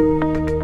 Música